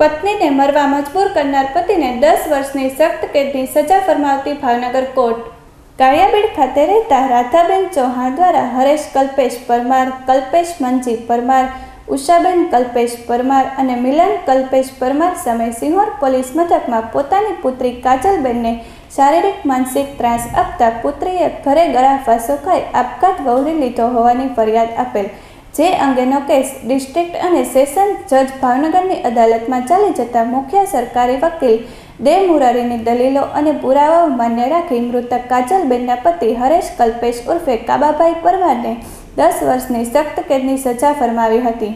પત્નીને મરવા મજબૂર કરનાર પતિને દસ વર્ષની સખ્ત કેદની સજા ફરમાવતી ભાવનગર કોર્ટ. કાળિયાબીડ ખાતે રહેતા રાધાબેન ચૌહાણ દ્વારા હરેશ કલ્પેશ પરમાર, કલ્પેશ મંજી પરમાર, ઉષાબેન કલ્પેશ પરમાર અને મિલન કલ્પેશ પરમાર સામે સિંહોર પોલીસ મથકમાં પોતાની પુત્રી કાજલબેનને શારીરિક, માનસિક ત્રાસ આપતા પુત્રીએ ઘરે ગળા ફાંસો ખાઈ આપઘાત વહોરી લીધો હોવાની ફરિયાદ આપેલ. જે અંગેનો કેસ ડિસ્ટ્રિક્ટ અને સેશન જજ ભાવનગરની અદાલતમાં ચાલી જતા મુખ્ય સરકારી વકીલ દે મુરારીની દલીલો અને પુરાવાઓ માન્ય રાખી મૃતક કાજલબેનના પતિ હરેશ કલ્પેશ ઉર્ફે કાબાભાઈ પરમારને દસ વર્ષની સખ્ત કેદની સજા ફરમાવી હતી.